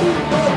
Let's